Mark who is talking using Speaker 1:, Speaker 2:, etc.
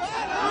Speaker 1: Venezuela!